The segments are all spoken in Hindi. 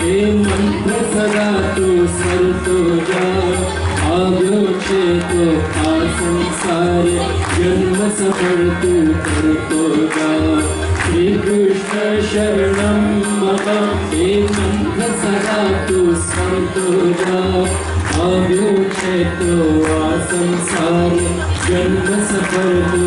हे मन्त्रसदा तु सर्तो जा। आ संसार, जन्म सफल तु करतो जा। श्रीकृष्ण शरणं मम हे मन्त्रसदा जा। आगोक्षेतो आ सफल तु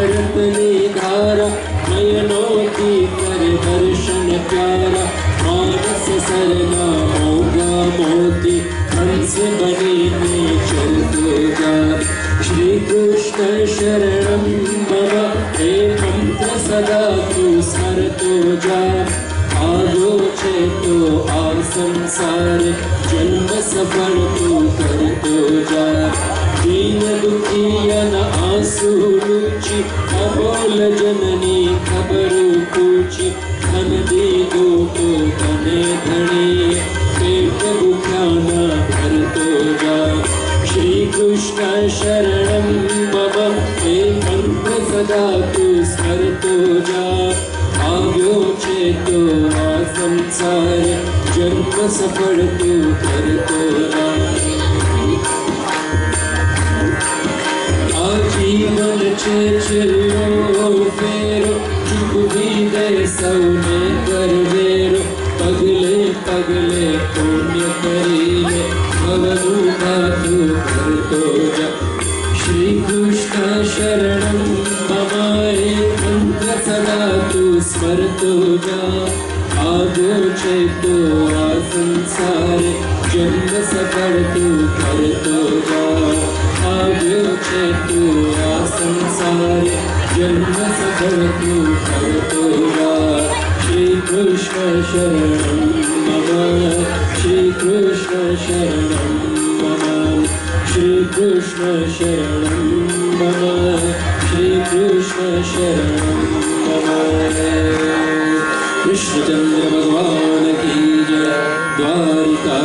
मानस सरला मोगा मोती हंस बनी ने चल तो जा श्री कृष्ण शरणं मम हे मंत्र सदा तू स्मर तो जा आयो चेतो आ संसार, जन्म सफल तू कर तो जा दीन दुखियन शरणं मम हे मंत्र सदा तू स्मर तो जा। आव्यो चेतो आ संसार, जन्म सफल तू कर तो जा। आजीवन छे छिल्लो फेरो चुप भी गए सौने कर वेरो पगले पगले पुण्य करीले कर तो जा श्री कृष्ण शरणं ममाए मंत्र सदा तू स्मर तो जा। आगो चेतो आ संसार, जन्म सफल तू कर तो जा। आव्यो चेतो आ संसार, जन्म सफल तू कर तो जा। श्री कृष्ण शरणं मम श्री शरणं मम Krishna Sharanam Shri Krishna Sharanam Bhava Krishna Chandra Bhagavan Ki Jaya Dwarika